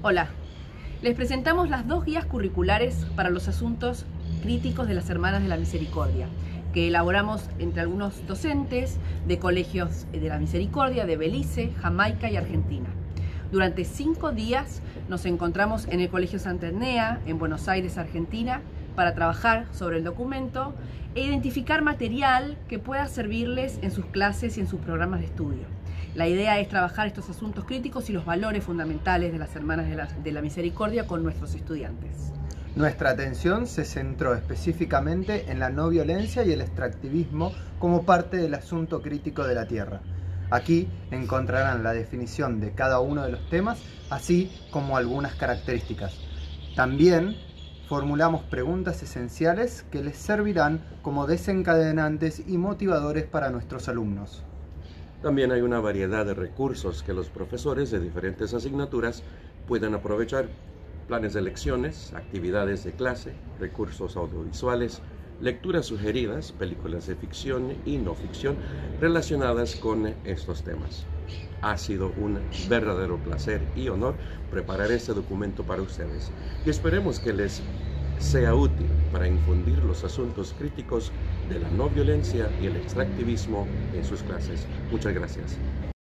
Hola, les presentamos las dos guías curriculares para los asuntos críticos de las Hermanas de la Misericordia, que elaboramos entre algunos docentes de colegios de la Misericordia de Belice, Jamaica y Argentina. Durante cinco días nos encontramos en el Colegio Santa Enea, en Buenos Aires, Argentina, para trabajar sobre el documento e identificar material que pueda servirles en sus clases y en sus programas de estudio. La idea es trabajar estos asuntos críticos y los valores fundamentales de las Hermanas de la, Misericordia con nuestros estudiantes. Nuestra atención se centró específicamente en la no violencia y el extractivismo como parte del asunto crítico de la Tierra. Aquí encontrarán la definición de cada uno de los temas, así como algunas características. También formulamos preguntas esenciales que les servirán como desencadenantes y motivadores para nuestros alumnos. También hay una variedad de recursos que los profesores de diferentes asignaturas pueden aprovechar. Planes de lecciones, actividades de clase, recursos audiovisuales, lecturas sugeridas, películas de ficción y no ficción relacionadas con estos temas. Ha sido un verdadero placer y honor preparar este documento para ustedes y esperemos que les sea útil para infundir los asuntos críticos de la no violencia y el extractivismo en sus clases. Muchas gracias.